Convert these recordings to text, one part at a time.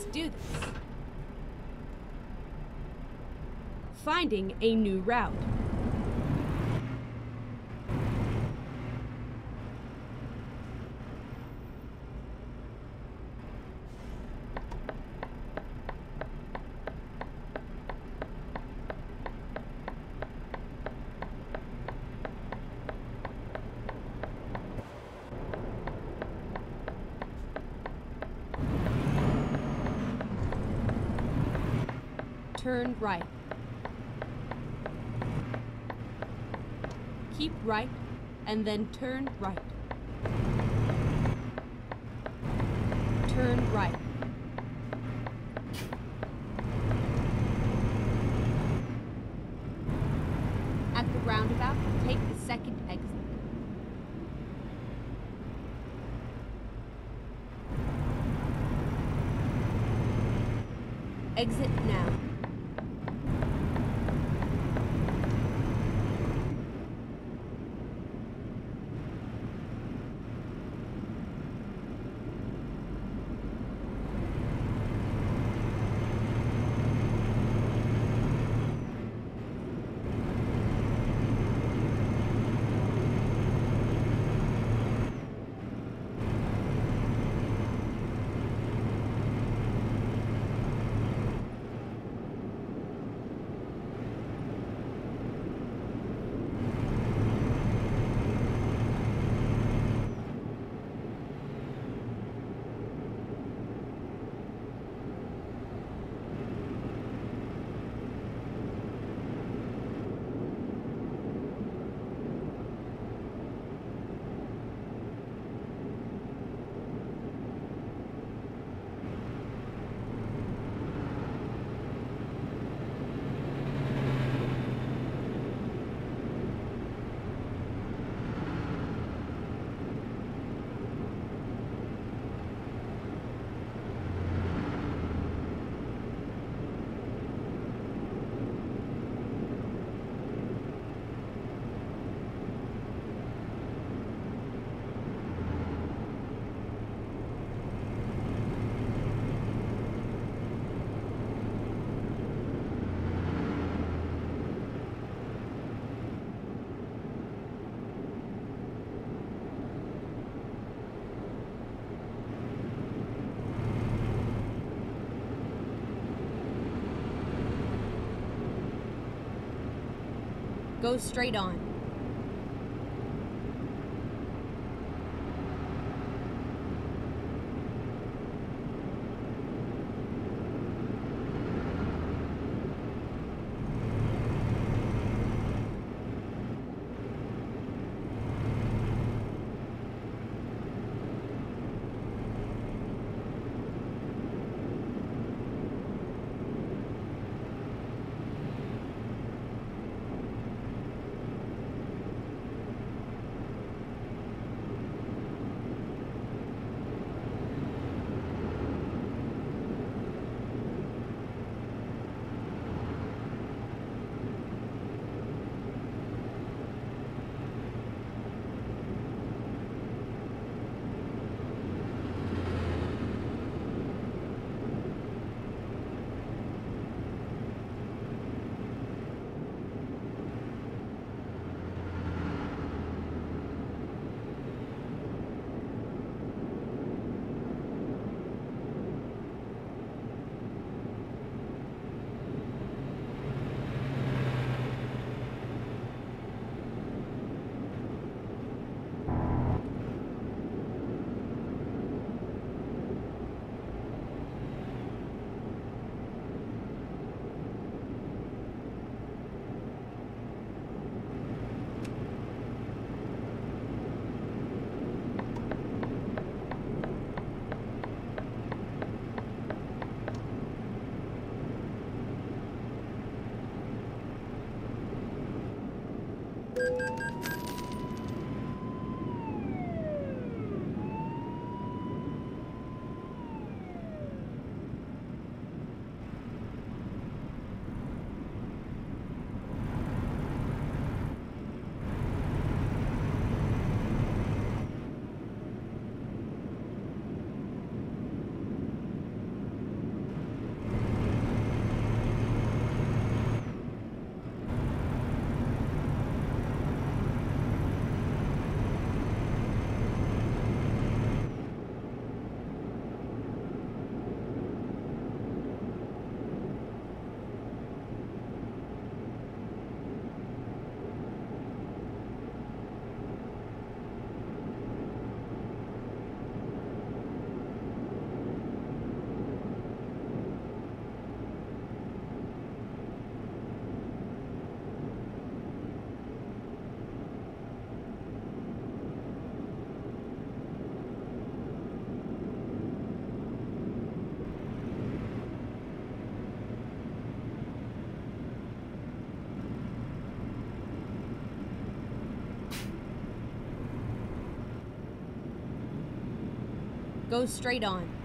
Let's do this. Finding a new route. Turn right. Keep right and then turn right. Turn right. At the roundabout, take the second exit. Exit now. Go straight on. Go straight on.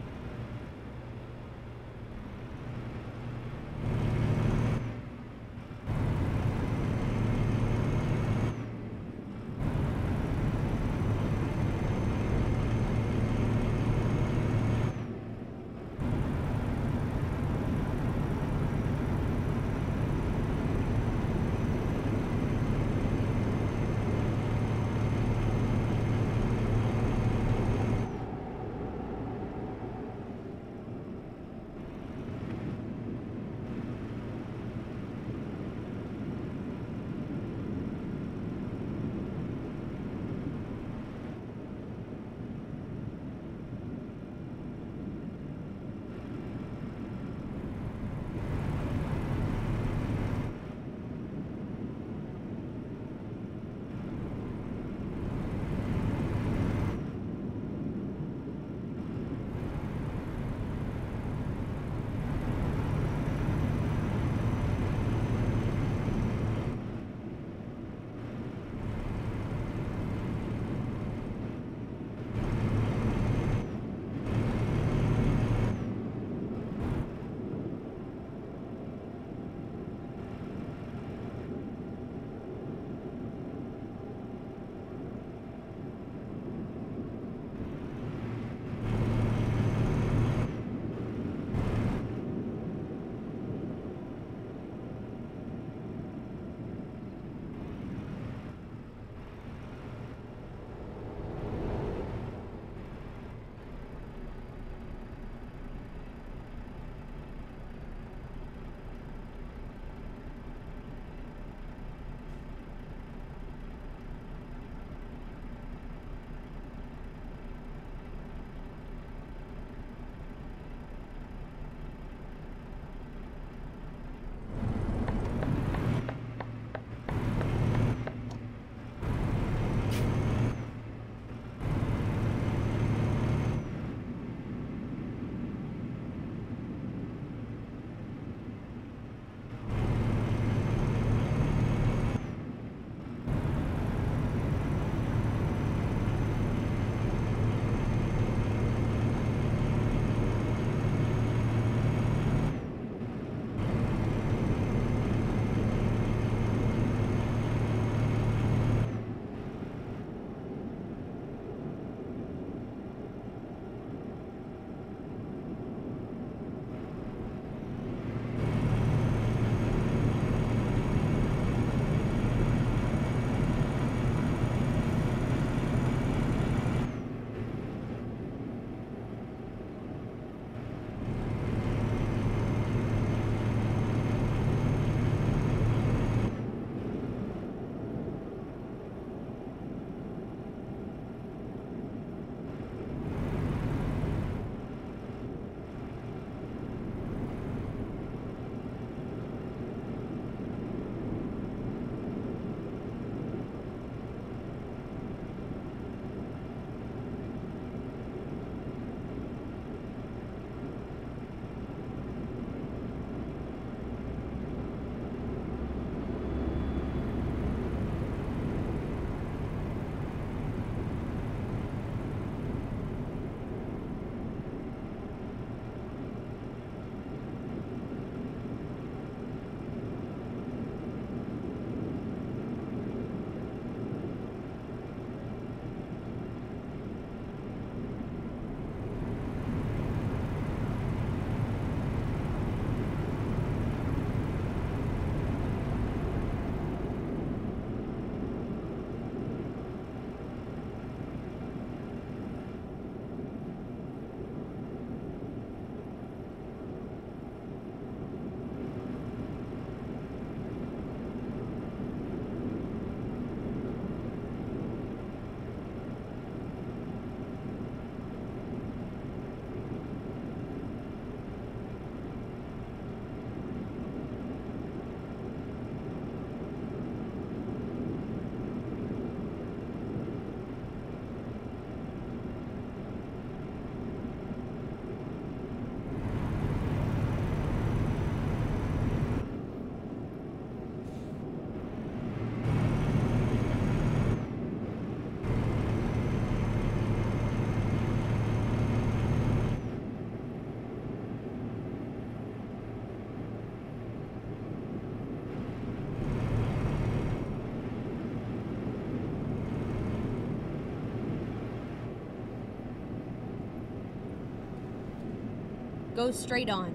Go straight on.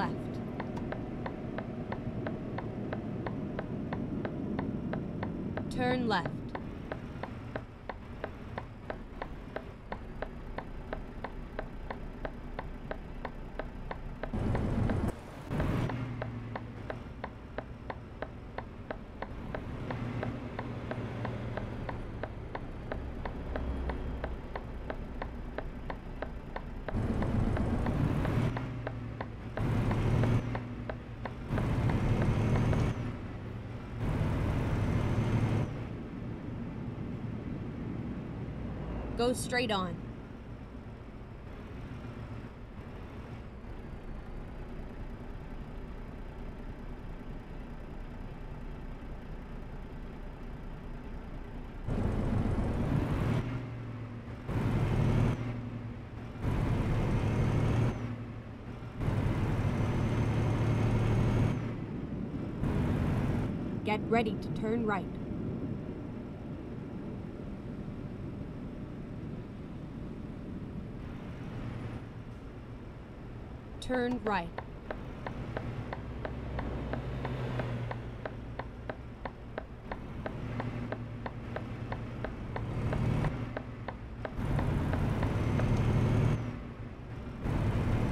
left. Turn left. Go straight on. Get ready to turn right. Turn right.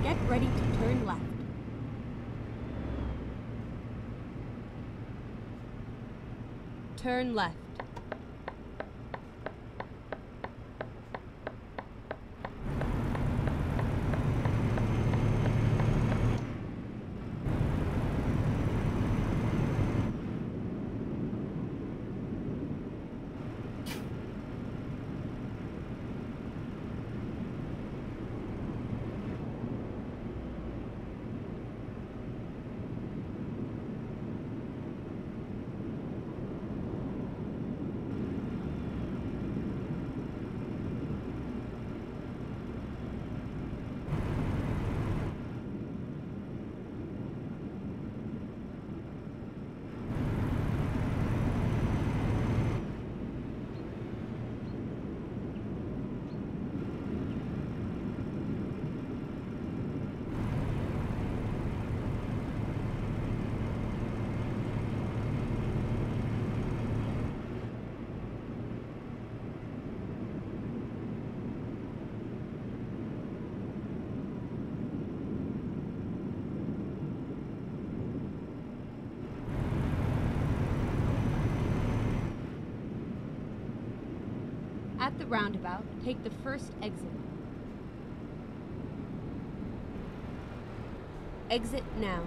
Get ready to turn left. Turn left. At the roundabout, take the first exit. Exit now.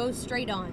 Go straight on.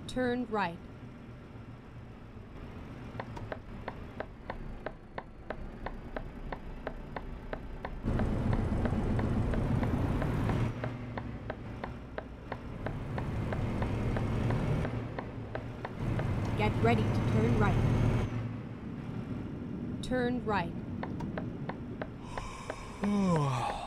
Turn right. Get ready to turn right. Turn right.